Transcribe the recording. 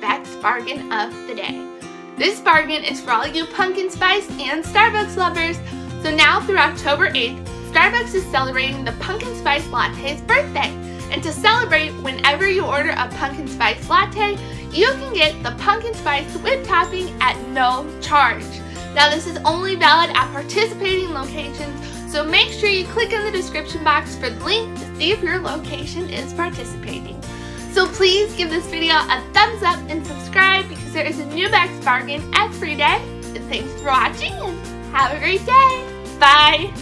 Bec's bargain of the day. This bargain is for all you pumpkin spice and Starbucks lovers. So now through October 8th, Starbucks is celebrating the pumpkin spice latte's birthday. And to celebrate, whenever you order a pumpkin spice latte, you can get the pumpkin spice whipped topping at no charge. Now this is only valid at participating locations, so make sure you click in the description box for the link to see if your location is participating. So please give this video a thumbs up and subscribe because there is a new Bec's bargain every day. And thanks for watching and have a great day. Bye!